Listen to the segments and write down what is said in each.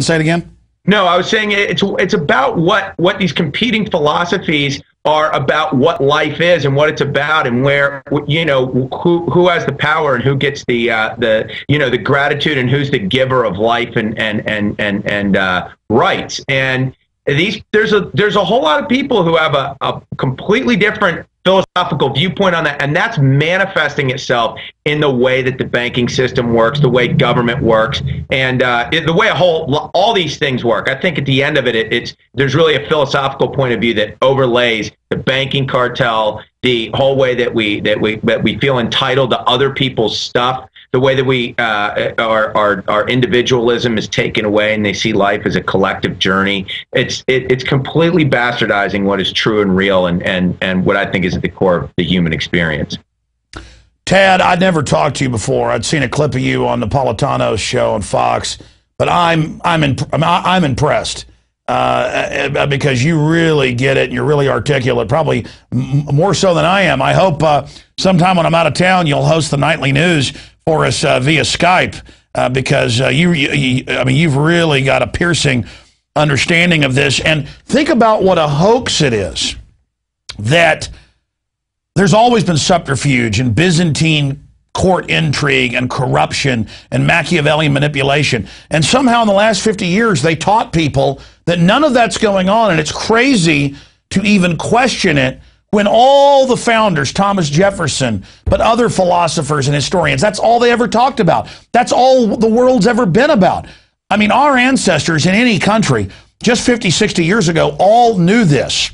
Say it again. No, I was saying it's it's about what what these competing philosophies are about what life is and what it's about and where you know who who has the power and who gets the uh, the you know the gratitude and who's the giver of life and and and and and uh, rights and these there's a there's a whole lot of people who have a, a completely different philosophical viewpoint on that and that's manifesting itself in the way that the banking system works the way government works and uh, the way a whole all these things work. I think at the end of it, it it's there's really a philosophical point of view that overlays the banking cartel the whole way that we that we that we feel entitled to other people's stuff the way that we uh, our, our our individualism is taken away and they see life as a collective journey. It's it, it's completely bastardizing what is true and real and and and what I think is at the core of the human experience. Tad, I'd never talked to you before. I'd seen a clip of you on the Napolitano show on Fox, but I'm I'm in, I'm impressed. Uh, because you really get it and you're really articulate, probably more so than I am. I hope uh, sometime when I'm out of town, you'll host the nightly news for us uh, via Skype uh, because uh, you, you, I mean, you've really got a piercing understanding of this. And think about what a hoax it is that there's always been subterfuge and Byzantine court intrigue and corruption and Machiavellian manipulation. And somehow in the last 50 years, they taught people that none of that's going on. And it's crazy to even question it when all the founders, Thomas Jefferson, but other philosophers and historians, that's all they ever talked about. That's all the world's ever been about. I mean, our ancestors in any country just 50, 60 years ago all knew this.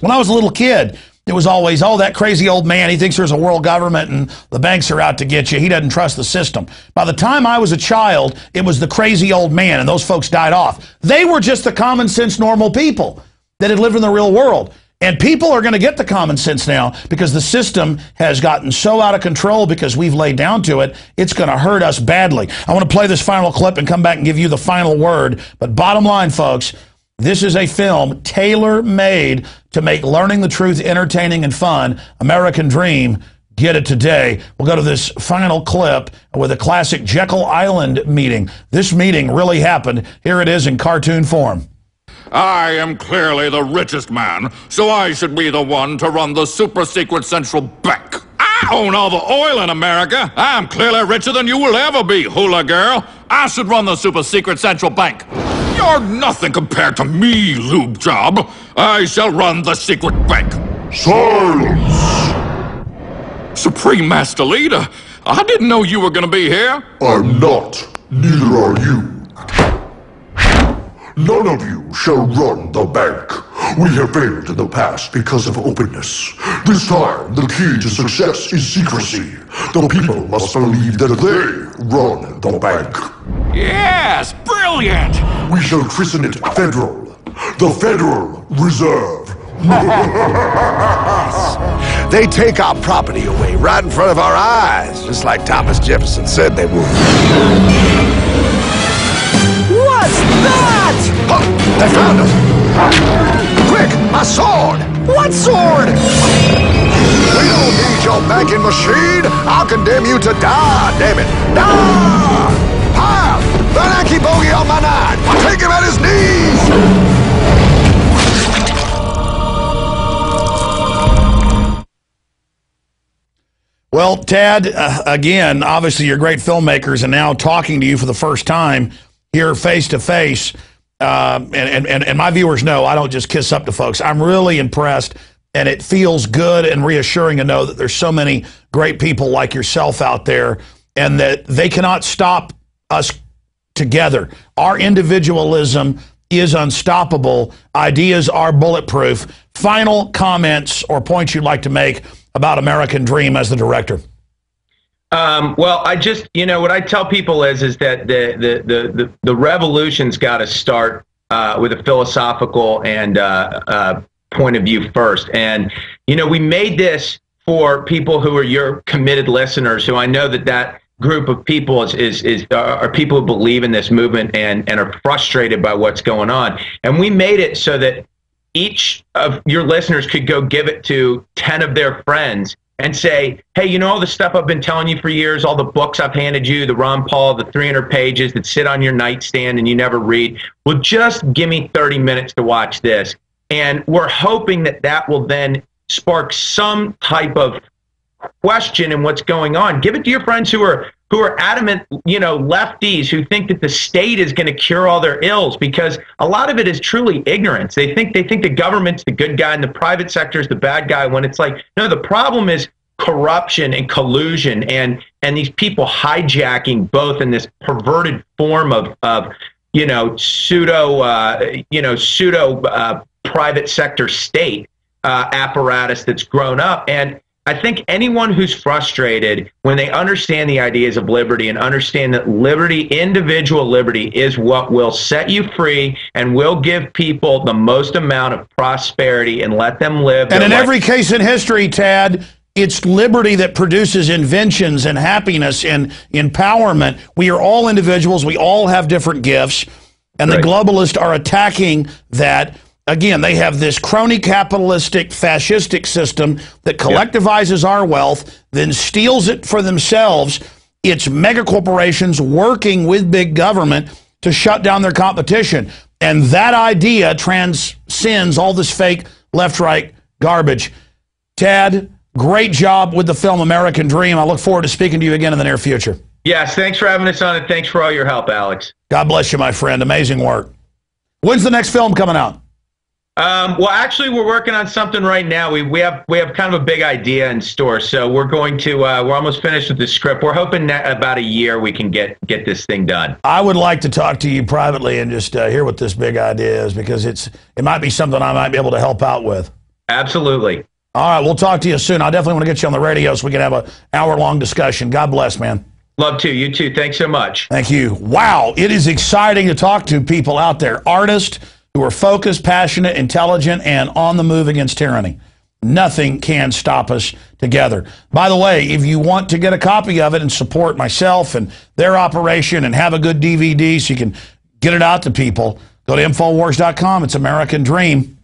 When I was a little kid, it was always, oh, that crazy old man, he thinks there's a world government and the banks are out to get you. He doesn't trust the system. By the time I was a child, it was the crazy old man, and those folks died off. They were just the common sense, normal people that had lived in the real world. And people are going to get the common sense now because the system has gotten so out of control because we've laid down to it, it's going to hurt us badly. I want to play this final clip and come back and give you the final word. But bottom line, folks, this is a film tailor made to make learning the truth entertaining and fun. American Dream. Get it today. We'll go to this final clip with a classic Jekyll Island meeting. This meeting really happened. Here it is in cartoon form. I am clearly the richest man, so I should be the one to run the super secret central bank. I own all the oil in America. I'm clearly richer than you will ever be, hula girl. I should run the super secret central bank. You're nothing compared to me, lube job. I shall run the secret bank. Silence! Supreme Master Leader, I didn't know you were gonna be here. I'm not. Neither are you. None of you shall run the bank. We have failed in the past because of openness. This time, the key to success is secrecy. The people must believe that they run the bank. Yes, brilliant! We shall christen it Federal. The Federal Reserve. They take our property away right in front of our eyes, just like Thomas Jefferson said they would. They found us! Quick, my sword! What sword? We don't need your banking machine! I'll condemn you to die, damn it! Die! Pile! Bogey on my nine! Take him at his knees! Well, Tad, uh, again, obviously you're great filmmakers, and now talking to you for the first time, here face to face. Um, and, and, and my viewers know I don't just kiss up to folks. I'm really impressed, and it feels good and reassuring to know that there's so many great people like yourself out there, and that they cannot stop us together. Our individualism is unstoppable. Ideas are bulletproof. Final comments or points you'd like to make about American Dream as the director? Um, well, I just, you know, what I tell people is, is that the the the the, the revolution's got to start uh, with a philosophical and uh, uh, point of view first. And you know, we made this for people who are your committed listeners, who I know that that group of people is is, is are people who believe in this movement and and are frustrated by what's going on. And we made it so that each of your listeners could go give it to 10 of their friends and say, hey, you know all the stuff I've been telling you for years, all the books I've handed you, the Ron Paul, the 300 pages that sit on your nightstand and you never read. Well, just give me 30 minutes to watch this. And we're hoping that that will then spark some type of question and what's going on. Give it to your friends who are who are adamant, you know, lefties who think that the state is going to cure all their ills because a lot of it is truly ignorance. They think they think the government's the good guy and the private sector is the bad guy when it's like no, the problem is corruption and collusion and and these people hijacking both in this perverted form of of you know pseudo uh, you know pseudo uh, private sector state uh, apparatus that's grown up and I think anyone who's frustrated when they understand the ideas of liberty and understand that liberty, individual liberty, is what will set you free and will give people the most amount of prosperity and let them live. And in life. every case in history, Tad, it's liberty that produces inventions and happiness and empowerment. We are all individuals. We all have different gifts. And right. the globalists are attacking that again, they have this crony capitalistic fascistic system that collectivizes our wealth, then steals it for themselves. It's mega corporations working with big government to shut down their competition. And that idea transcends all this fake left right garbage. Tad, great job with the film American Dream. I look forward to speaking to you again in the near future. Yes, thanks for having us on and thanks for all your help, Alex. God bless you, my friend. Amazing work. When's the next film coming out? Um, well, actually, we're working on something right now. We we have we have kind of a big idea in store, so we're going to uh, we're almost finished with the script. We're hoping that about a year we can get get this thing done. I would like to talk to you privately and just uh, hear what this big idea is because it's it might be something I might be able to help out with. Absolutely. All right, we'll talk to you soon. I definitely want to get you on the radio so we can have a hour long discussion. God bless, man. Love to. You too. Thanks so much. Thank you. Wow, it is exciting to talk to people out there, artists who are focused, passionate, intelligent, and on the move against tyranny. Nothing can stop us together. By the way, if you want to get a copy of it and support myself and their operation and have a good DVD so you can get it out to people, go to Infowars.com. It's American Dream.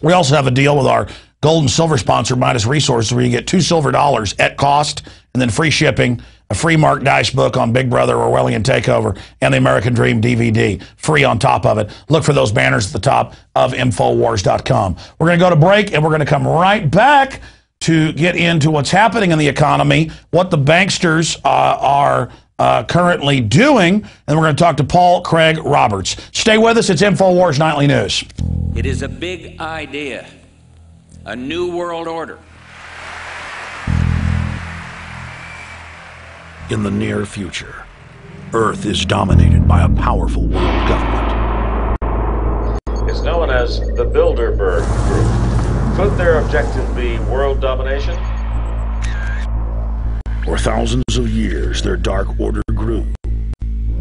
We also have a deal with our gold and silver sponsor, Midas Resources, where you get two silver dollars at cost and then free shipping a free Mark Dice book on Big Brother Orwellian Takeover, and the American Dream DVD, free on top of it. Look for those banners at the top of Infowars.com. We're going to go to break, and we're going to come right back to get into what's happening in the economy, what the banksters uh, are uh, currently doing, and we're going to talk to Paul Craig Roberts. Stay with us. It's Infowars Nightly News. It is a big idea, a new world order. In the near future, Earth is dominated by a powerful world government. It's known as the Bilderberg Group. Could their objective be world domination? For thousands of years, their dark order grew.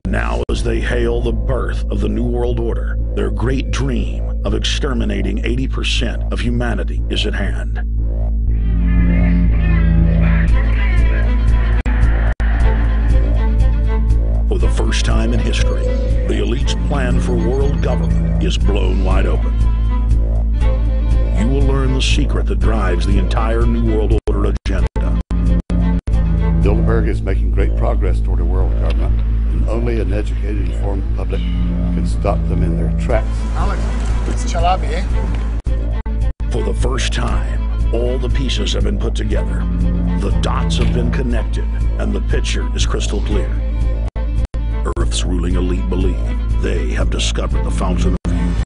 Now, as they hail the birth of the New World Order, their great dream of exterminating 80% of humanity is at hand. Time in history, the elite's plan for world government is blown wide open. You will learn the secret that drives the entire New World Order agenda. Bilderberg is making great progress toward a world government, and only an educated, informed public can stop them in their tracks. Alex, it's Chalabi, eh? For the first time, all the pieces have been put together. The dots have been connected, and the picture is crystal clear. Earth's ruling elite believe they have discovered the fountain of youth.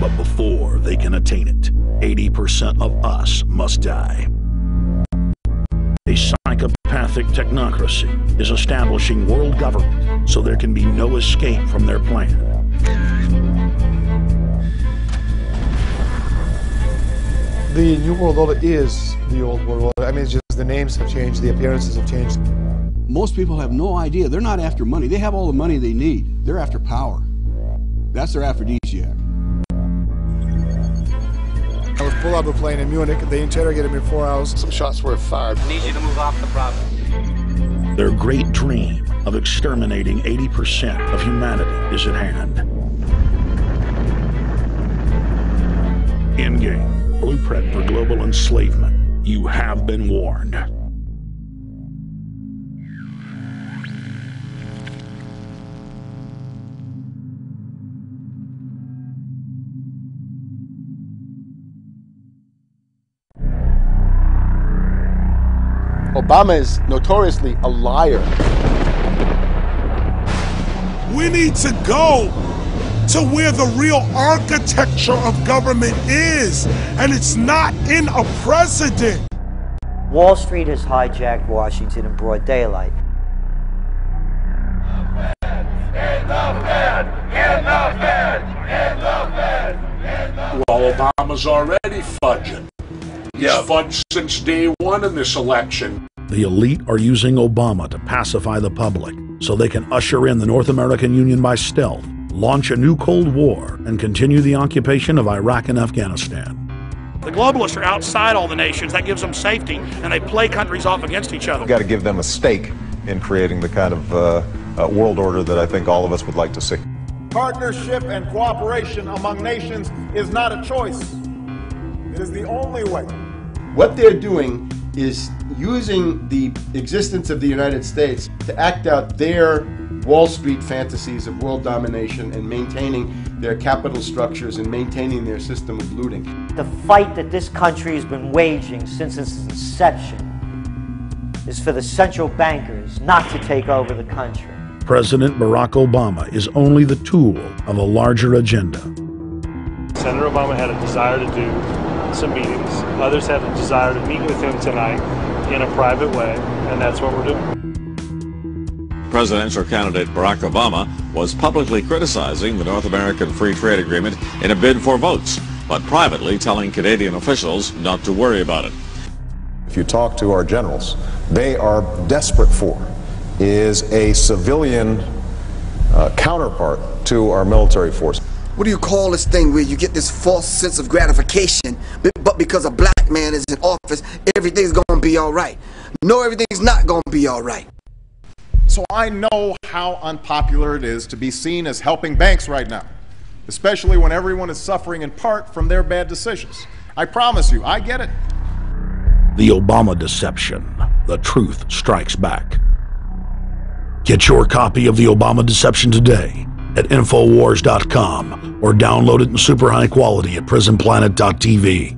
But before they can attain it, 80% of us must die. A psychopathic technocracy is establishing world government so there can be no escape from their plan. The New World Order is the old world order. I mean, just the names have changed, the appearances have changed. Most people have no idea. They're not after money. They have all the money they need. They're after power. That's their aphrodisiac. I was pulled out of a plane in Munich. They interrogated me for four hours. Some shots were fired. I need you to move off the property. Their great dream of exterminating 80% of humanity is at hand. Endgame, blueprint for global enslavement You have been warned. Obama is notoriously a liar. We need to go to where the real architecture of government is, and it's not in a president. Wall Street has hijacked Washington in broad daylight. Well, Obama's already fudging. He's Yeah. fudged since day one in this election. The elite are using Obama to pacify the public so they can usher in the North American Union by stealth, launch a new Cold War, and continue the occupation of Iraq and Afghanistan. The globalists are outside all the nations. That gives them safety, and they play countries off against each other. We've got to give them a stake in creating the kind of uh, uh, world order that I think all of us would like to see. Partnership and cooperation among nations is not a choice. It is the only way. What they're doing is using the existence of the United States to act out their Wall Street fantasies of world domination and maintaining their capital structures and maintaining their system of looting. The fight that this country has been waging since its inception is for the central bankers not to take over the country. President Barack Obama is only the tool of a larger agenda. Senator Obama had a desire to do some meetings. Others have a desire to meet with him tonight in a private way, and that's what we're doing. Presidential candidate Barack Obama was publicly criticizing the North American Free Trade Agreement in a bid for votes, but privately telling Canadian officials not to worry about it. If you talk to our generals, they are desperate for is a civilian uh, counterpart to our military force. What do you call this thing where you get this false sense of gratification, but- but because a black man is in office, everything's gonna be all right? No, everything's not gonna be all right. So I know how unpopular it is to be seen as helping banks right now, especially when everyone is suffering in part from their bad decisions. I promise you, I get it. The Obama Deception. The truth strikes back. Get your copy of The Obama Deception today at Infowars.com or download it in super high quality at PrisonPlanet.tv.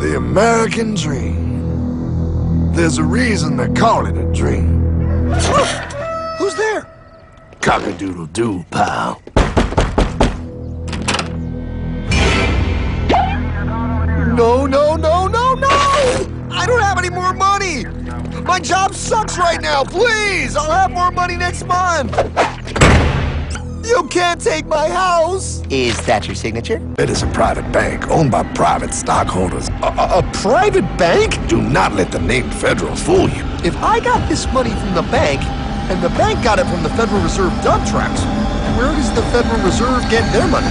The American dream. There's a reason they call it a dream. Who's there? Cockadoodle doo, pal. No, no, no, no, no! I don't have any more money! My job sucks right now, please! I'll have more money next month! You can't take my house! Is that your signature? It is a private bank owned by private stockholders. A, a- a private bank? Do not let the name Federal fool you. If I got this money from the bank, and the bank got it from the Federal Reserve dump trucks, where does the Federal Reserve get their money?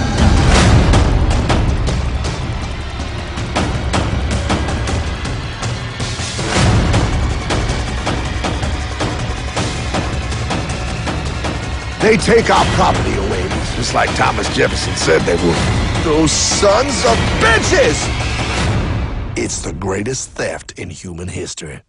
They take our property away, just like Thomas Jefferson said they would. Those sons of bitches! It's the greatest theft in human history.